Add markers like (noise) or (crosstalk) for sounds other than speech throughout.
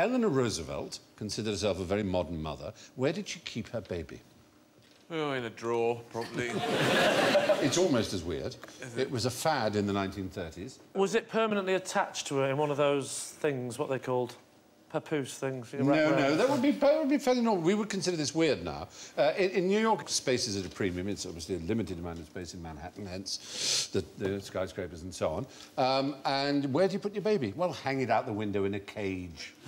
Eleanor Roosevelt considered herself a very modern mother. Where did she keep her baby? Oh, in a drawer, probably. (laughs) It's almost as weird. It was a fad in the 1930s. Was it permanently attached to her in one of those things, what they called papoose things? No, wrapped no, around? that would be that would be fairly normal. We would consider this weird now. Uh, in, in New York, space is at a premium. It's obviously a limited amount of space in Manhattan, hence the, the skyscrapers and so on. Um, and where do you put your baby? Well, hang it out the window in a cage. (laughs)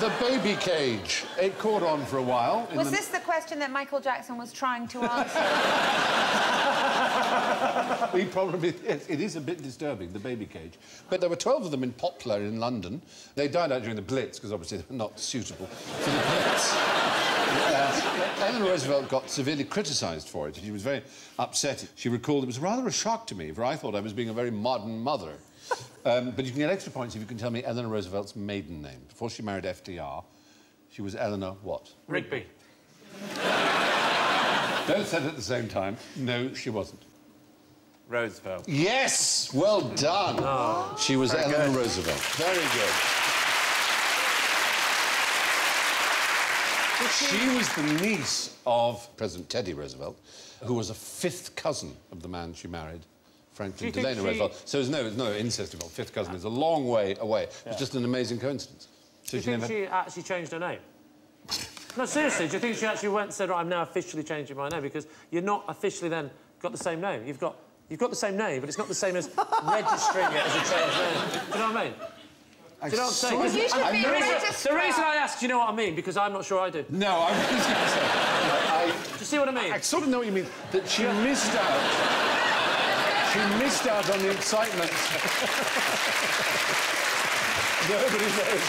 the baby cage. It caught on for a while. Was the- this the question that Michael Jackson was trying to answer? (laughs) (laughs) We probably yes, it is a bit disturbing, the baby cage. But there were 12 of them in Poplar in London. They died out during the Blitz because obviously they were not suitable for the Blitz. (laughs) Uh, Eleanor Roosevelt got severely criticised for it. She was very upset. She recalled it was rather a shock to me, for I thought I was being a very modern mother. Um, but you can get extra points if you can tell me Eleanor Roosevelt's maiden name. Before she married FDR, she was Eleanor what? Rigby. Don't say it at the same time. No, she wasn't. Roosevelt. Yes! Well done. Oh, she was Eleanor Roosevelt. Very good. She was the niece of President Teddy Roosevelt, who was a fifth cousin of the man she married, Franklin Delano she- Roosevelt. So there's no, there's no incest involved. Fifth cousin is a long way away. It's just an amazing coincidence. So Do you she think never... she actually changed her name? No, seriously, do you think she actually went and said, right, I'm now officially changing my name? Because you're not officially then got the same name. You've got, you've got the same name, but it's not the same as (laughs) registering it as a changed name. Do you know what I mean? Do you know what I'm saying? of- You should I'm- be the, reason, the reason I ask, do you know what I mean? Because I'm not sure I do. Do No, I was going to say... I, you see what I mean? I sort of know what you mean. That she missed out. She missed out on the excitement. (laughs) Nobody knows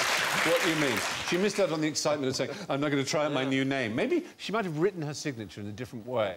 what you mean. She missed out on the excitement of saying, I'm not going to try out my new name. Maybe she might have written her signature in a different way.